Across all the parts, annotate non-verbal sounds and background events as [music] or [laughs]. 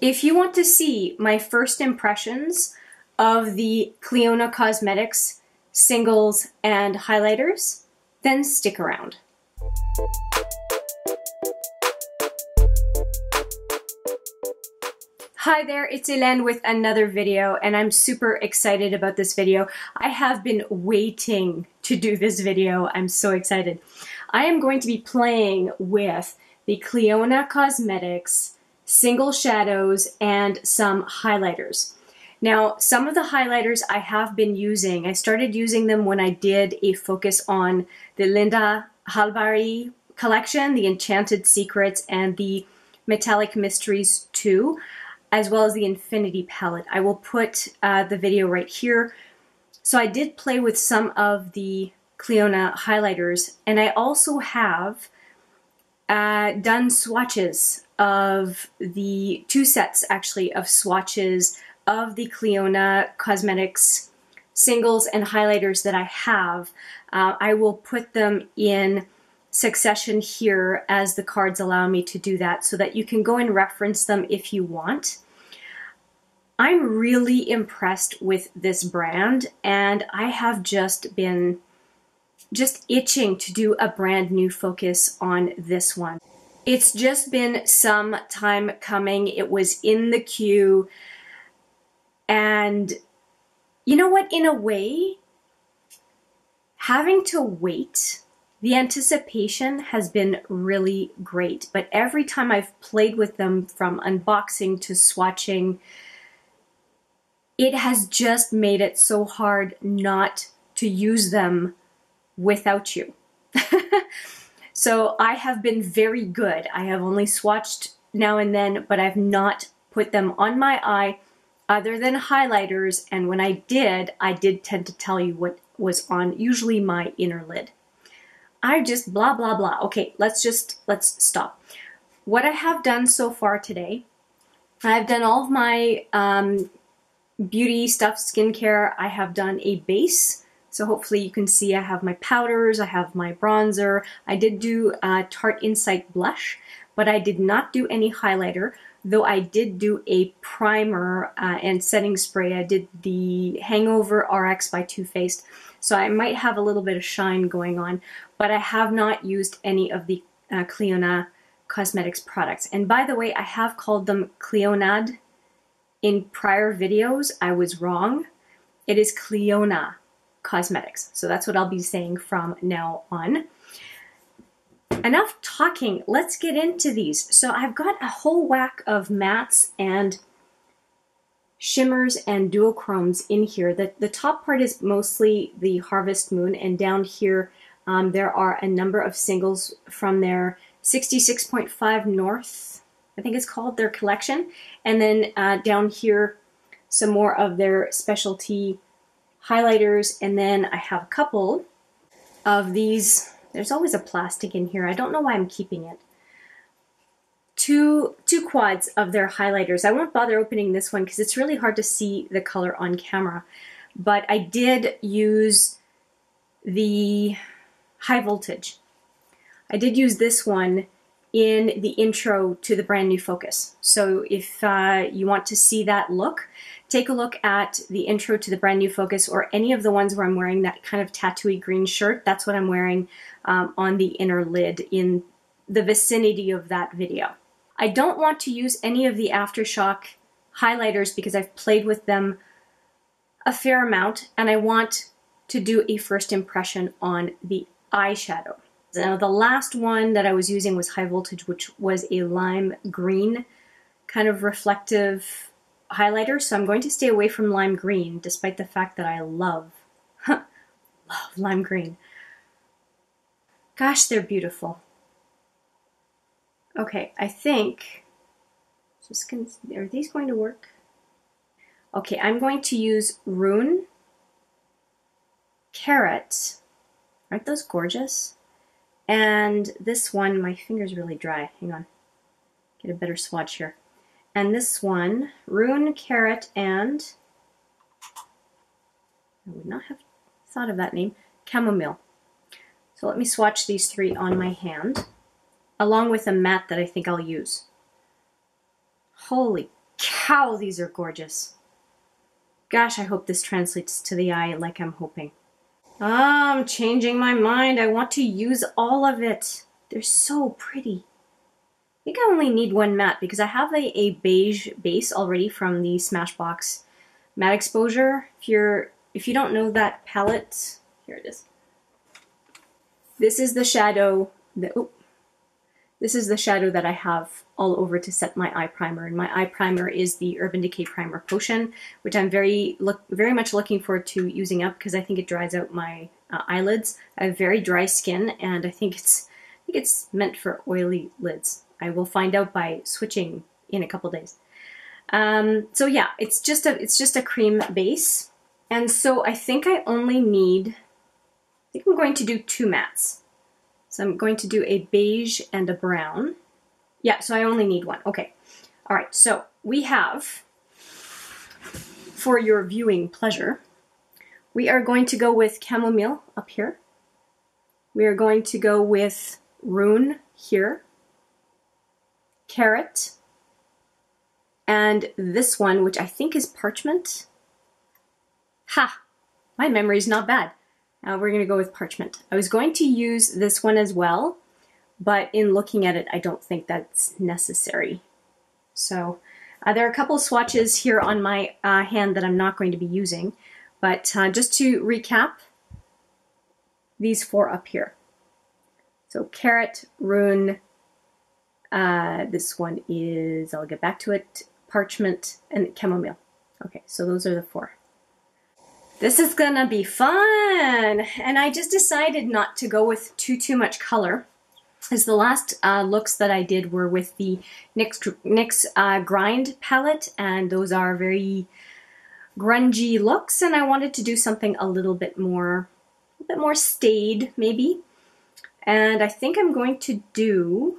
If you want to see my first impressions of the Clionadh Cosmetics singles and highlighters, then stick around. Hi there, it's Helene with another video and I'm super excited about this video. I have been waiting to do this video. I'm so excited. I am going to be playing with the Clionadh Cosmetics single shadows and some highlighters. Now, some of the highlighters I have been using, I started using them when I did a focus on the Linda Hallberg collection, the Enchanted Secrets, and the Metallic Mysteries 2 as well as the Infinity palette. I will put uh, the video right here. So I did play with some of the Clionadh highlighters, and I also have uh, done swatches of the two sets actually of swatches of the Clionadh Cosmetics singles and highlighters that I have. Uh, I will put them in succession here as the cards allow me to do that so that you can go and reference them if you want. I'm really impressed with this brand and I have just been just itching to do a brand new focus on this one. It's just been some time coming. It was in the queue and you know what, in a way, having to wait the anticipation has been really great, but every time I've played with them from unboxing to swatching it has just made it so hard not to use them without you. [laughs] so I have been very good. I have only swatched now and then, but I've not put them on my eye other than highlighters. And when I did, I did tend to tell you what was on usually my inner lid. I just blah, blah, blah. Okay, let's just, let's stop. What I have done so far today, I've done all of my um, beauty stuff, skincare, I have done a base. So hopefully you can see I have my powders, I have my bronzer. I did do a Tarte Insight blush, but I did not do any highlighter, though I did do a primer uh, and setting spray. I did the Hangover RX by Too Faced. So I might have a little bit of shine going on, but I have not used any of the uh, Clionadh Cosmetics products. And by the way, I have called them Cleonad in prior videos, I was wrong. It is Clionadh Cosmetics. So that's what I'll be saying from now on. Enough talking, let's get into these. So I've got a whole whack of mattes and shimmers and duochromes in here. The, the top part is mostly the Harvest Moon and down here um, there are a number of singles from their 66.5 North I think it's called, their collection. And then uh, down here, some more of their specialty highlighters. And then I have a couple of these. There's always a plastic in here. I don't know why I'm keeping it. Two, two quads of their highlighters. I won't bother opening this one because it's really hard to see the color on camera. But I did use the high voltage. I did use this one in the intro to the brand new Focus. So if uh, you want to see that look, take a look at the intro to the brand new Focus or any of the ones where I'm wearing that kind of tattooy green shirt. That's what I'm wearing um, on the inner lid in the vicinity of that video. I don't want to use any of the Aftershock highlighters because I've played with them a fair amount and I want to do a first impression on the eyeshadow. Now the last one that I was using was high voltage, which was a lime green kind of reflective highlighter. So I'm going to stay away from lime green, despite the fact that I love, [laughs] love lime green. Gosh, they're beautiful. Okay, I think, just gonna, are these going to work? Okay, I'm going to use Rune, Carrot, aren't those gorgeous? And this one, my finger's really dry. Hang on. Get a better swatch here. And this one, Rune, Carrot, and I would not have thought of that name, Chamomile. So let me swatch these three on my hand, along with a matte that I think I'll use. Holy cow, these are gorgeous. Gosh, I hope this translates to the eye like I'm hoping. I'm changing my mind. I want to use all of it. They're so pretty. I think I only need one matte because I have a, a beige base already from the Smashbox matte exposure. If you're if you don't know that palette, here it is. This is the shadow that oh, this is the shadow that I have all over to set my eye primer. And my eye primer is the Urban Decay Primer Potion, which I'm very look very much looking forward to using up because I think it dries out my uh, eyelids. I have very dry skin, and I think it's I think it's meant for oily lids. I will find out by switching in a couple days. Um, so yeah, it's just a it's just a cream base, and so I think I only need. I think I'm going to do two mattes. So I'm going to do a beige and a brown. Yeah, so I only need one. Okay. All right, so we have, for your viewing pleasure, we are going to go with chamomile up here. We are going to go with rune here, carrot, and this one, which I think is parchment. Ha! My memory's not bad. Uh, we're going to go with parchment. I was going to use this one as well, but in looking at it, I don't think that's necessary. So uh, there are a couple swatches here on my uh, hand that I'm not going to be using, but uh, just to recap, these four up here. So carrot, rune, uh, this one is, I'll get back to it, parchment, and chamomile. Okay, so those are the four. This is gonna be fun! And I just decided not to go with too, too much color as the last uh, looks that I did were with the NYX, NYX uh, Grind palette, and those are very grungy looks, and I wanted to do something a little bit more, a bit more staid, maybe. And I think I'm going to do,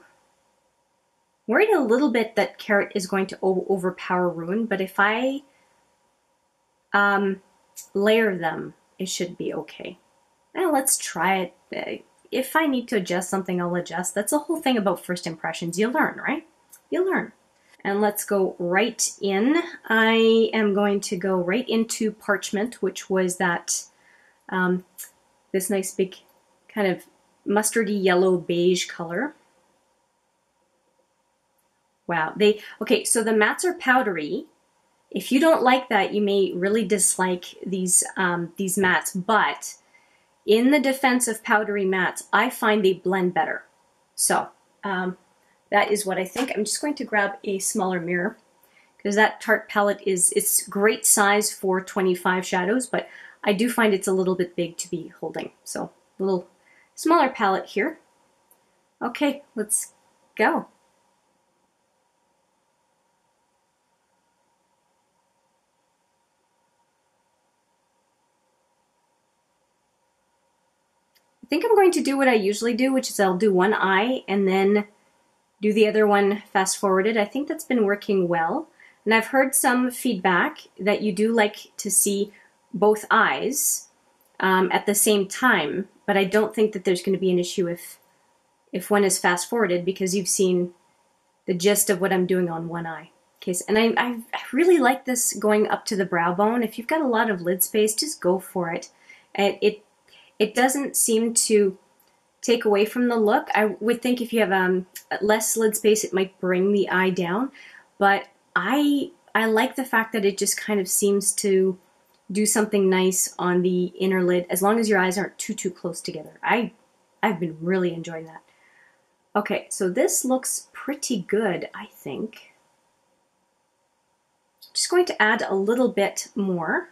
worried a little bit that Carrot is going to overpower Rune, but if I um, layer them, it should be okay. Now let's try it. If I need to adjust something, I'll adjust. That's the whole thing about first impressions. You learn, right? You learn. And let's go right in. I am going to go right into parchment, which was that um, this nice big kind of mustardy yellow beige color. Wow, they okay. So the mattes are powdery, if you don't like that, you may really dislike these, um, these mattes, but in the defense of powdery mattes, I find they blend better. So um, that is what I think. I'm just going to grab a smaller mirror because that Tarte palette is, it's great size for 25 shadows, but I do find it's a little bit big to be holding. So a little smaller palette here. Okay, let's go. Think I'm going to do what I usually do, which is I'll do one eye and then do the other one fast forwarded. I think that's been working well. And I've heard some feedback that you do like to see both eyes um, at the same time, but I don't think that there's going to be an issue if if one is fast forwarded because you've seen the gist of what I'm doing on one eye. Okay, and I, I really like this going up to the brow bone. If you've got a lot of lid space, just go for it. And it it doesn't seem to take away from the look. I would think if you have um, less lid space, it might bring the eye down. But I I like the fact that it just kind of seems to do something nice on the inner lid as long as your eyes aren't too too close together. I I've been really enjoying that. Okay, so this looks pretty good, I think. Just going to add a little bit more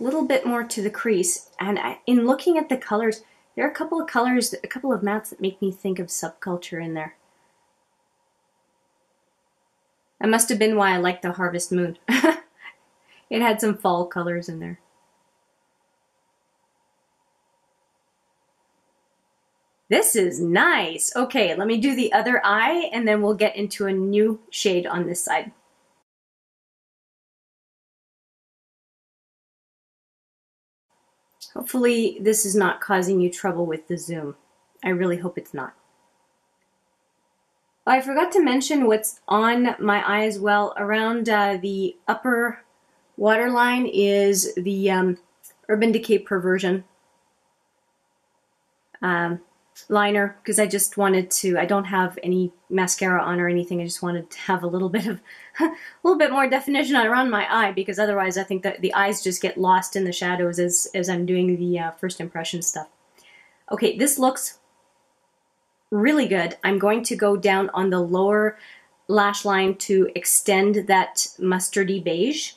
little bit more to the crease. And I, in looking at the colors, there are a couple of colors, a couple of mattes that make me think of subculture in there. That must have been why I liked the Harvest Moon. [laughs] it had some fall colors in there. This is nice. Okay, let me do the other eye and then we'll get into a new shade on this side. Hopefully this is not causing you trouble with the zoom. I really hope it's not. I forgot to mention what's on my eye as well. Around uh, the upper waterline is the um, Urban Decay Perversion um, liner because I just wanted to. I don't have any mascara on or anything. I just wanted to have a little [laughs] bit of a little bit more definition around my eye because otherwise I think that the eyes just get lost in the shadows as as I'm doing the uh, first impression stuff. Okay, this looks really good. I'm going to go down on the lower lash line to extend that mustardy beige.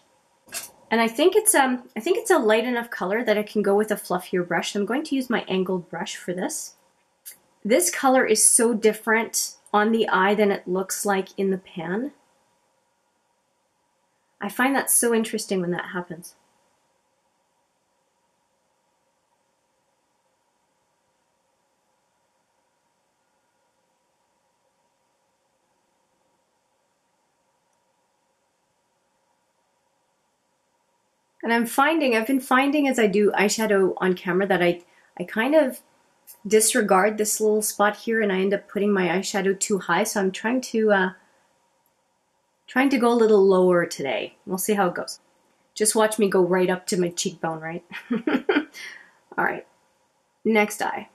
And I think it's um I think it's a light enough color that I can go with a fluffier brush. So I'm going to use my angled brush for this. This color is so different on the eye than it looks like in the pan. I find that so interesting when that happens. And I'm finding, I've been finding as I do eyeshadow on camera that I, I kind of disregard this little spot here and I end up putting my eyeshadow too high. So I'm trying to, uh, trying to go a little lower today. We'll see how it goes. Just watch me go right up to my cheekbone, right? [laughs] All right, next eye.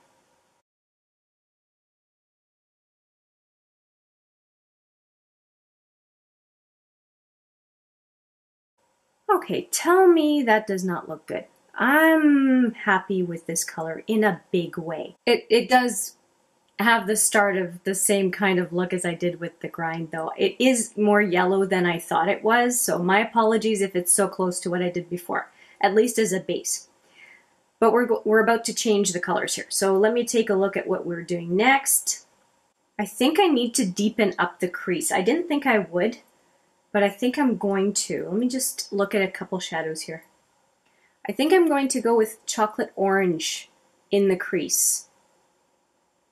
Okay, tell me that does not look good. I'm happy with this color in a big way. It, it does have the start of the same kind of look as I did with the grind though. It is more yellow than I thought it was, so my apologies if it's so close to what I did before, at least as a base. But we're, we're about to change the colors here. So let me take a look at what we're doing next. I think I need to deepen up the crease. I didn't think I would, but I think I'm going to. Let me just look at a couple shadows here. I think I'm going to go with chocolate orange in the crease.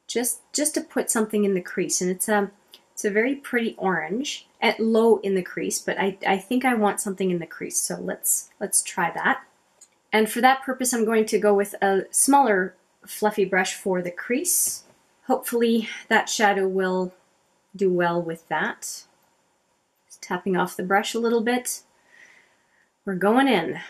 Just just to put something in the crease. And it's a it's a very pretty orange at low in the crease, but I, I think I want something in the crease. So let's let's try that. And for that purpose I'm going to go with a smaller fluffy brush for the crease. Hopefully that shadow will do well with that. Just tapping off the brush a little bit. We're going in.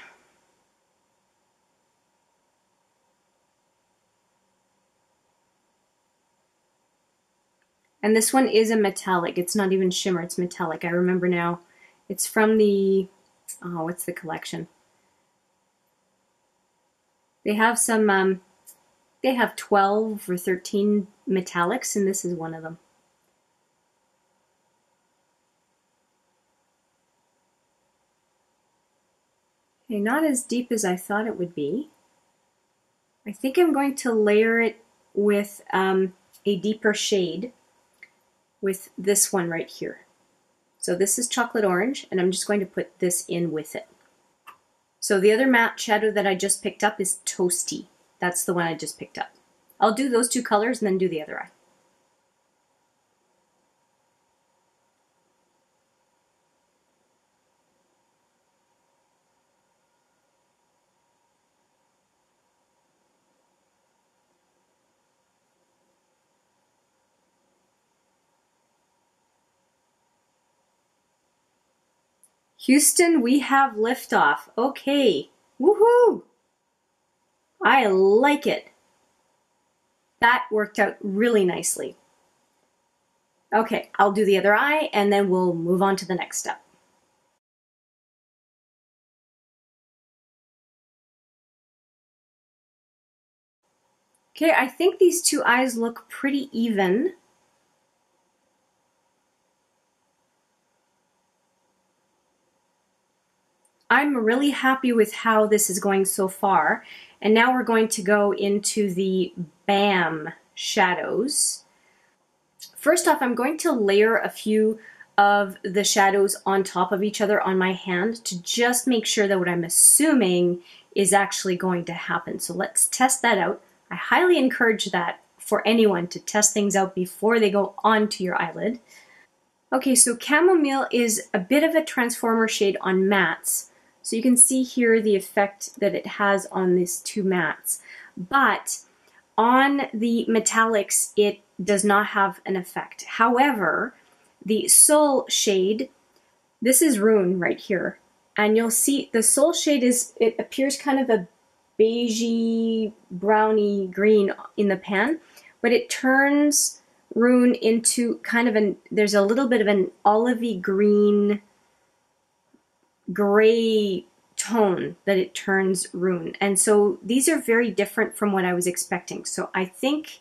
And this one is a metallic. It's not even shimmer, it's metallic. I remember now. It's from the, oh, what's the collection? They have some, um, they have 12 or 13 metallics, and this is one of them. Okay, not as deep as I thought it would be. I think I'm going to layer it with um, a deeper shade with this one right here. So this is chocolate orange, and I'm just going to put this in with it. So the other matte shadow that I just picked up is Toasty. That's the one I just picked up. I'll do those two colors and then do the other eye. Houston, we have liftoff. Okay. Woohoo! I like it. That worked out really nicely. Okay, I'll do the other eye and then we'll move on to the next step. Okay, I think these two eyes look pretty even. I'm really happy with how this is going so far. And now we're going to go into the BAM shadows. First off, I'm going to layer a few of the shadows on top of each other on my hand to just make sure that what I'm assuming is actually going to happen. So let's test that out. I highly encourage that for anyone to test things out before they go onto your eyelid. Okay, so chamomile is a bit of a transformer shade on mattes, so you can see here the effect that it has on these two mattes. But on the metallics, it does not have an effect. However, the soul shade, this is Rune right here, and you'll see the soul shade is, it appears kind of a beigey, browny green in the pan, but it turns Rune into kind of an, there's a little bit of an olivey green, gray tone that it turns Rune. And so these are very different from what I was expecting. So I think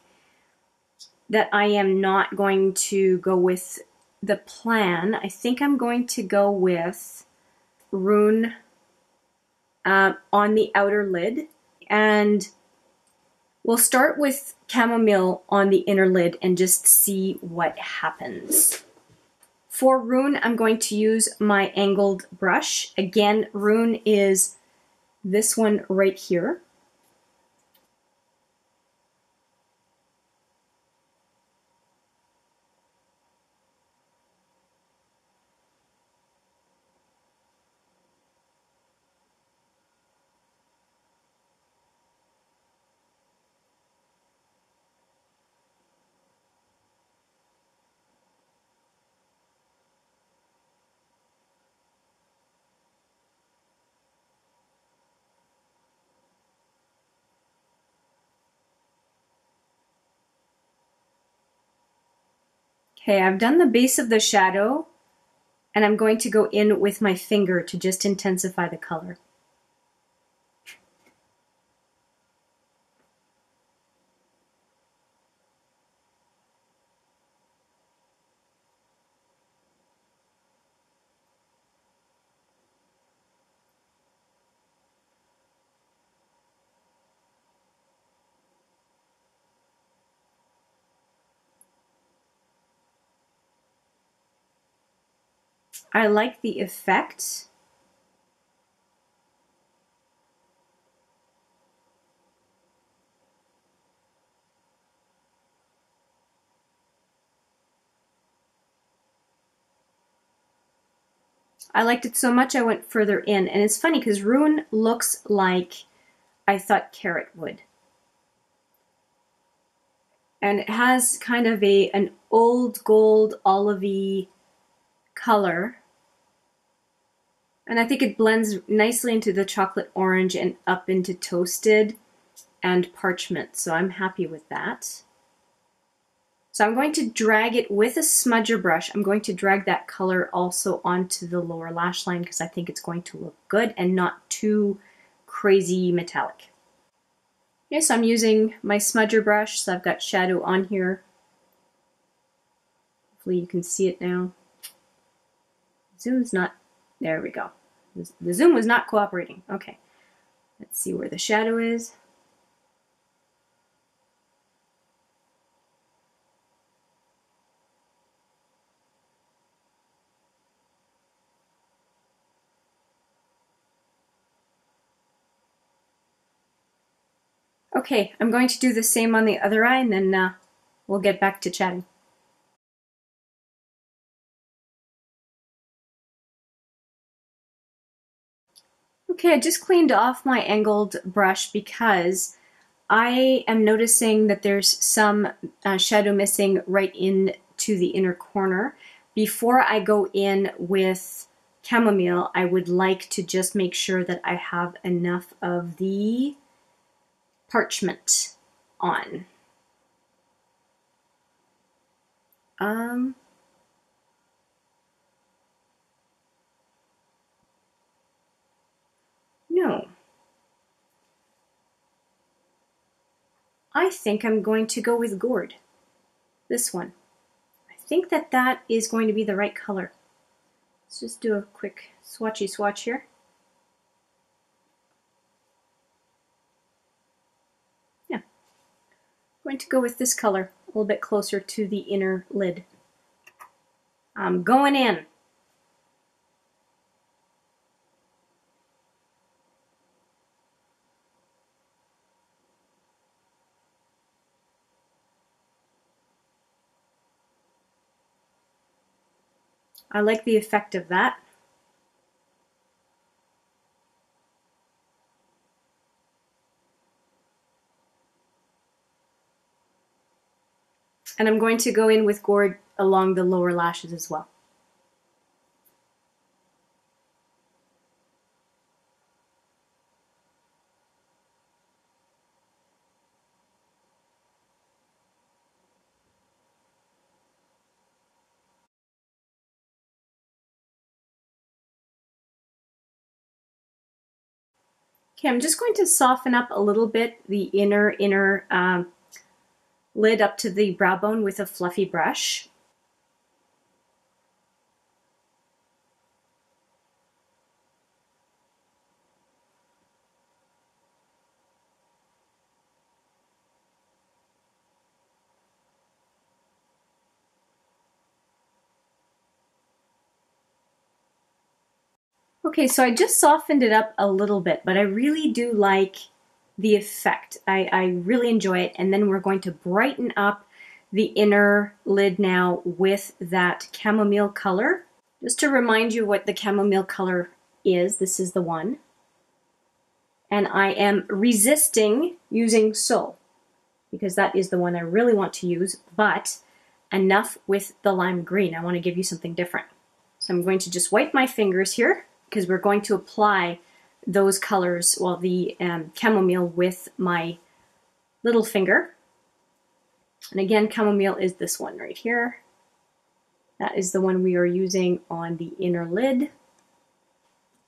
that I am not going to go with the plan. I think I'm going to go with Rune uh, on the outer lid. And we'll start with chamomile on the inner lid and just see what happens. For Rune, I'm going to use my angled brush. Again, Rune is this one right here. Okay, I've done the base of the shadow and I'm going to go in with my finger to just intensify the color. I like the effect. I liked it so much I went further in. And it's funny because Rune looks like I thought Carrot would. And it has kind of a an old gold olivey color. And I think it blends nicely into the chocolate orange and up into toasted and parchment. So I'm happy with that. So I'm going to drag it with a smudger brush. I'm going to drag that color also onto the lower lash line because I think it's going to look good and not too crazy metallic. Yes, I'm using my smudger brush, so I've got shadow on here. Hopefully you can see it now. Zoom's not, there we go. The zoom was not cooperating. Okay, let's see where the shadow is. Okay, I'm going to do the same on the other eye and then uh, we'll get back to chatting. Okay, I just cleaned off my angled brush because I am noticing that there's some uh, shadow missing right into the inner corner. Before I go in with chamomile, I would like to just make sure that I have enough of the parchment on. Um, No. I think I'm going to go with gourd. This one. I think that that is going to be the right color. Let's just do a quick swatchy swatch here. Yeah. I'm going to go with this color, a little bit closer to the inner lid. I'm going in. I like the effect of that. And I'm going to go in with gourd along the lower lashes as well. Okay, I'm just going to soften up a little bit the inner, inner um, lid up to the brow bone with a fluffy brush. Okay, so I just softened it up a little bit, but I really do like the effect. I, I really enjoy it. And then we're going to brighten up the inner lid now with that chamomile color. Just to remind you what the chamomile color is, this is the one. And I am resisting using Soul because that is the one I really want to use, but enough with the lime green. I want to give you something different. So I'm going to just wipe my fingers here because we're going to apply those colors, well, the um, chamomile with my little finger. And again, chamomile is this one right here. That is the one we are using on the inner lid.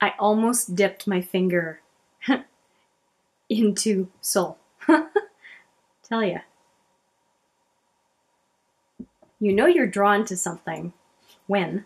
I almost dipped my finger [laughs] into Soul. [laughs] Tell ya. You know you're drawn to something when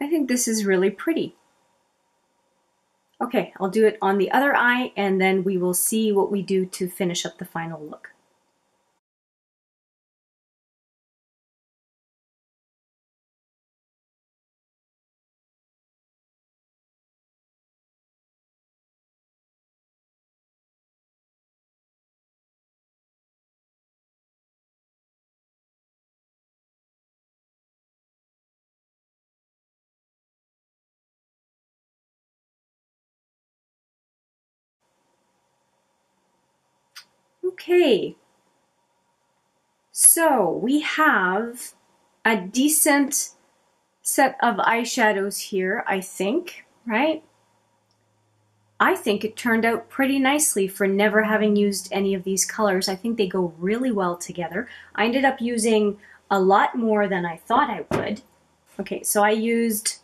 I think this is really pretty. Okay, I'll do it on the other eye and then we will see what we do to finish up the final look. Okay, so we have a decent set of eyeshadows here, I think, right? I think it turned out pretty nicely for never having used any of these colors. I think they go really well together. I ended up using a lot more than I thought I would. Okay, so I used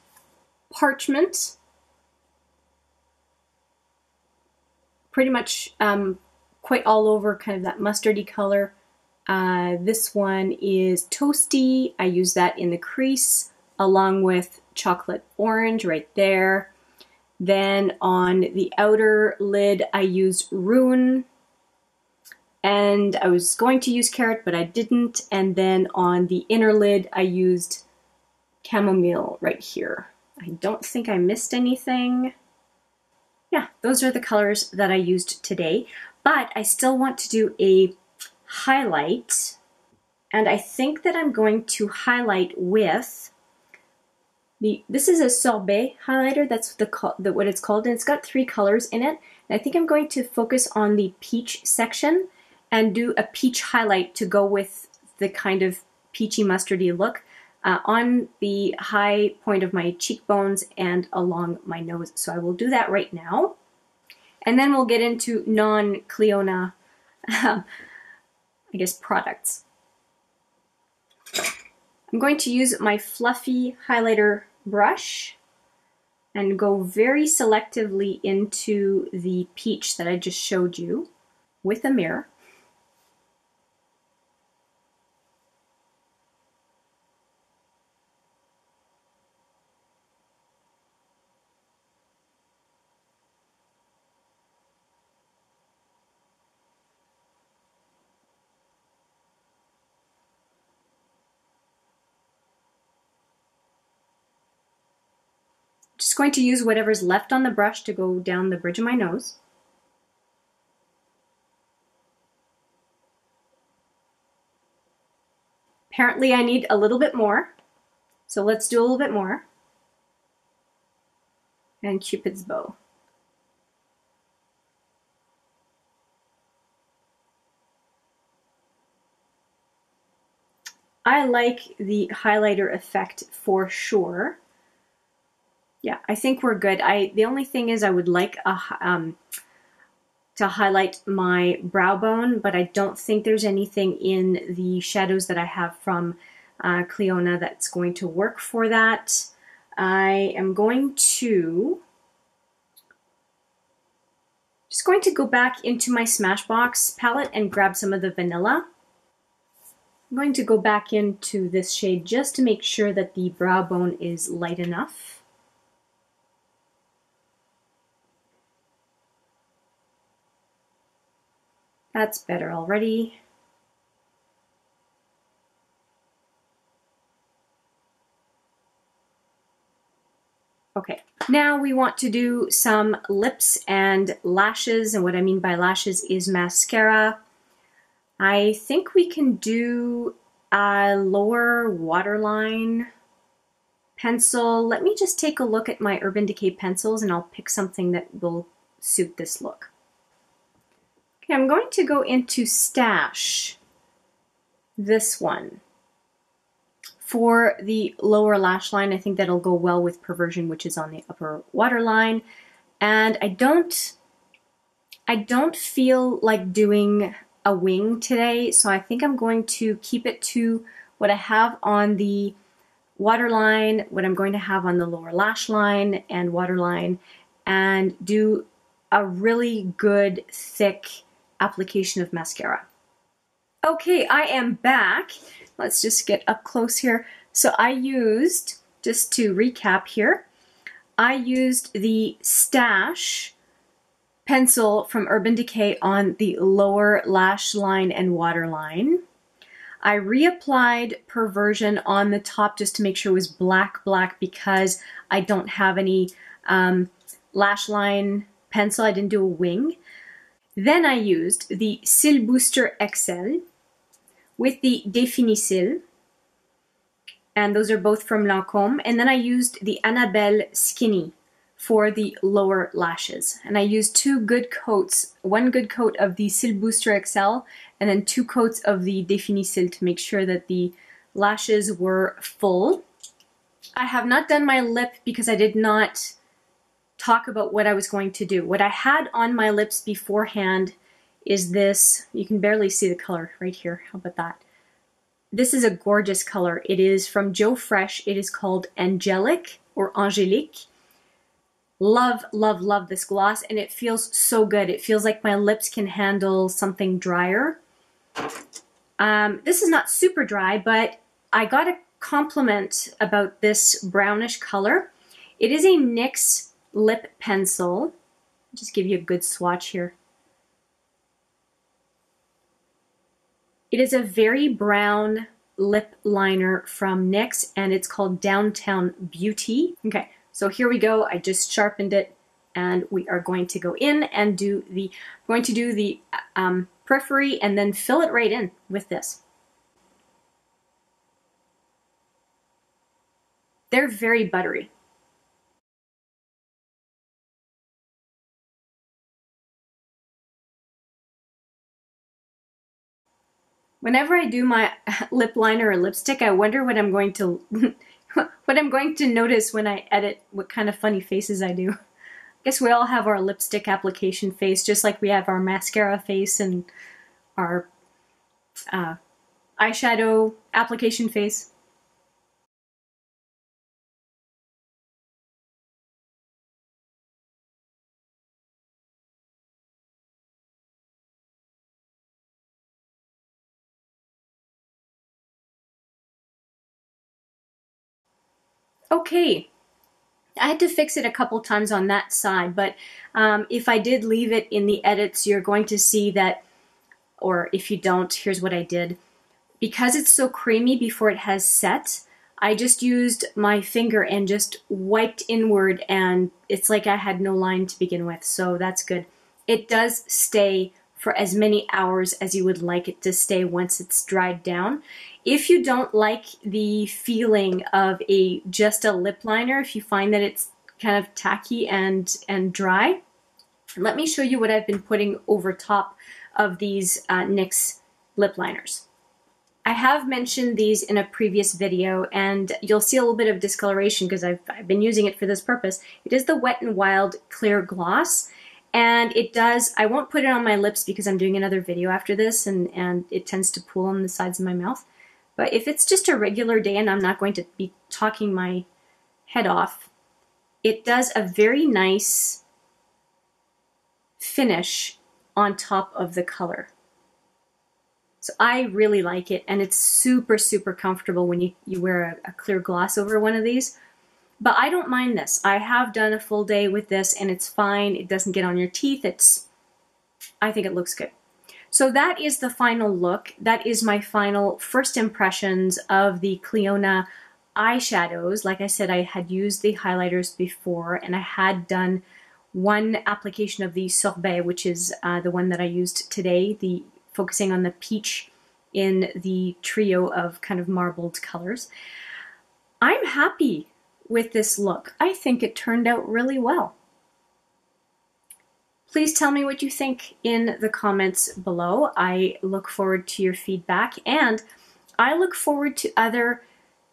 parchment, pretty much um, quite all over, kind of that mustardy color. Uh, this one is toasty. I use that in the crease along with chocolate orange right there. Then on the outer lid, I used Rune. And I was going to use carrot, but I didn't. And then on the inner lid, I used chamomile right here. I don't think I missed anything. Yeah, those are the colors that I used today but I still want to do a highlight. And I think that I'm going to highlight with the, this is a sorbet highlighter, that's the, the, what it's called, and it's got three colors in it. And I think I'm going to focus on the peach section and do a peach highlight to go with the kind of peachy mustardy look uh, on the high point of my cheekbones and along my nose. So I will do that right now. And then we'll get into non-Clionadh, um, I guess, products. I'm going to use my fluffy highlighter brush and go very selectively into the peach that I just showed you with a mirror. Just going to use whatever's left on the brush to go down the bridge of my nose. Apparently I need a little bit more, so let's do a little bit more. And Cupid's bow. I like the highlighter effect for sure. Yeah, I think we're good. I The only thing is I would like a, um, to highlight my brow bone, but I don't think there's anything in the shadows that I have from uh, Clionadh that's going to work for that. I am going to just going to go back into my Smashbox palette and grab some of the vanilla. I'm going to go back into this shade just to make sure that the brow bone is light enough. That's better already. Okay, now we want to do some lips and lashes, and what I mean by lashes is mascara. I think we can do a lower waterline pencil. Let me just take a look at my Urban Decay pencils and I'll pick something that will suit this look. I'm going to go into Stash, this one. For the lower lash line, I think that'll go well with Perversion, which is on the upper waterline. And I don't, I don't feel like doing a wing today, so I think I'm going to keep it to what I have on the waterline, what I'm going to have on the lower lash line and waterline, and do a really good thick application of mascara. Okay, I am back. Let's just get up close here. So I used, just to recap here, I used the Stash pencil from Urban Decay on the lower lash line and waterline. I reapplied Perversion on the top just to make sure it was black black because I don't have any um, lash line pencil. I didn't do a wing. Then I used the Cil Booster XL with the Définicil and those are both from Lancome. And then I used the Annabelle Skinny for the lower lashes. And I used two good coats, one good coat of the Cil Booster XL and then two coats of the Définicil to make sure that the lashes were full. I have not done my lip because I did not talk about what I was going to do. What I had on my lips beforehand is this, you can barely see the color right here, how about that? This is a gorgeous color. It is from Joe Fresh. It is called Angelic or Angelique Love, love, love this gloss and it feels so good. It feels like my lips can handle something drier. Um, this is not super dry, but I got a compliment about this brownish color. It is a NYX lip pencil. Just give you a good swatch here. It is a very brown lip liner from NYX and it's called Downtown Beauty. Okay, so here we go. I just sharpened it and we are going to go in and do the, going to do the um, periphery and then fill it right in with this. They're very buttery. Whenever I do my [laughs] lip liner or lipstick, I wonder what I'm going to [laughs] what I'm going to notice when I edit what kind of funny faces I do. I guess we all have our lipstick application face, just like we have our mascara face and our uh, eyeshadow application face. Okay. I had to fix it a couple times on that side, but um, if I did leave it in the edits, you're going to see that, or if you don't, here's what I did. Because it's so creamy before it has set, I just used my finger and just wiped inward and it's like I had no line to begin with, so that's good. It does stay for as many hours as you would like it to stay once it's dried down. If you don't like the feeling of a just a lip liner, if you find that it's kind of tacky and, and dry, let me show you what I've been putting over top of these uh, NYX lip liners. I have mentioned these in a previous video and you'll see a little bit of discoloration because I've, I've, been using it for this purpose. It is the Wet n Wild Clear Gloss and it does, I won't put it on my lips because I'm doing another video after this and, and it tends to pool on the sides of my mouth. But if it's just a regular day and I'm not going to be talking my head off, it does a very nice finish on top of the color. So I really like it and it's super, super comfortable when you, you wear a, a clear gloss over one of these. But I don't mind this. I have done a full day with this and it's fine. It doesn't get on your teeth. It's, I think it looks good. So that is the final look. That is my final first impressions of the Clionadh eyeshadows. Like I said, I had used the highlighters before and I had done one application of the Sorbet, which is uh, the one that I used today, the focusing on the peach in the trio of kind of marbled colors. I'm happy with this look. I think it turned out really well. Please tell me what you think in the comments below. I look forward to your feedback and I look forward to other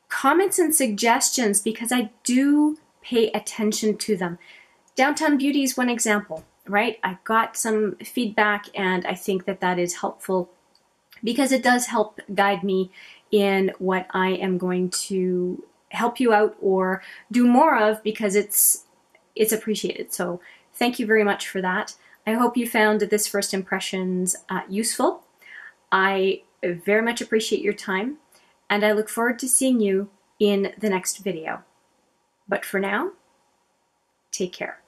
comments and suggestions because I do pay attention to them. Downtown Beauty is one example right? I got some feedback and I think that that is helpful because it does help guide me in what I am going to help you out or do more of because it's it's appreciated. So thank you very much for that. I hope you found this first impressions uh, useful. I very much appreciate your time and I look forward to seeing you in the next video. But for now, take care.